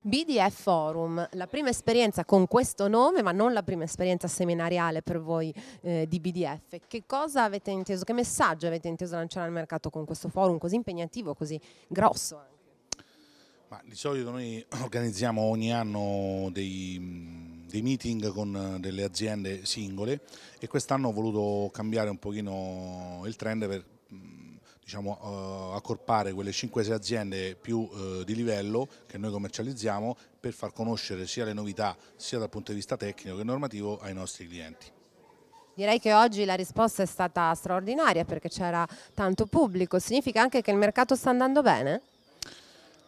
BDF Forum, la prima esperienza con questo nome, ma non la prima esperienza seminariale per voi eh, di BDF. Che cosa avete inteso, che messaggio avete inteso lanciare al mercato con questo forum così impegnativo, così grosso? Ma di solito noi organizziamo ogni anno dei, dei meeting con delle aziende singole e quest'anno ho voluto cambiare un pochino il trend per diciamo, uh, accorpare quelle 5-6 aziende più uh, di livello che noi commercializziamo per far conoscere sia le novità sia dal punto di vista tecnico che normativo ai nostri clienti. Direi che oggi la risposta è stata straordinaria perché c'era tanto pubblico, significa anche che il mercato sta andando bene?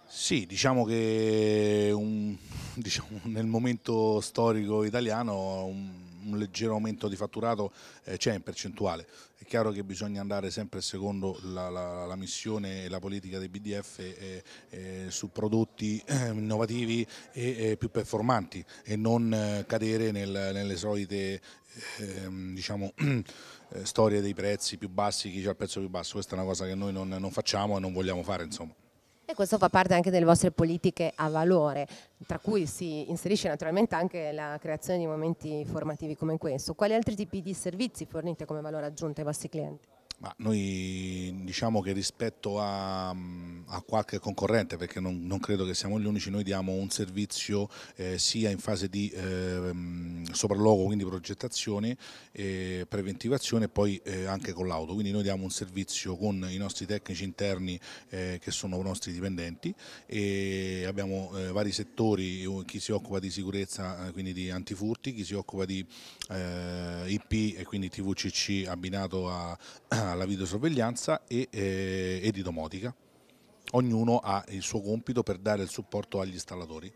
Sì, diciamo che un, diciamo, nel momento storico italiano un, un leggero aumento di fatturato eh, c'è in percentuale. È chiaro che bisogna andare sempre secondo la, la, la missione e la politica dei BDF eh, eh, su prodotti eh, innovativi e più performanti e non eh, cadere nel, nelle solite ehm, diciamo, storie dei prezzi più bassi, chi ha il prezzo più basso. Questa è una cosa che noi non, non facciamo e non vogliamo fare. Insomma. E questo fa parte anche delle vostre politiche a valore, tra cui si inserisce naturalmente anche la creazione di momenti formativi come questo. Quali altri tipi di servizi fornite come valore aggiunto ai vostri clienti? Ma noi diciamo che rispetto a, a qualche concorrente, perché non, non, credo che siamo gli unici, noi diamo un servizio eh, sia in fase di eh, sopralluogo, quindi progettazione, eh, preventivazione e poi eh, anche con l'auto. Quindi noi diamo un servizio con i nostri tecnici interni eh, che sono i nostri dipendenti e abbiamo eh, vari settori, chi si occupa di sicurezza, quindi di antifurti, chi si occupa di IP e quindi TVCC abbinato a alla videosorveglianza e, eh, e di domotica. Ognuno ha il suo compito per dare il supporto agli installatori.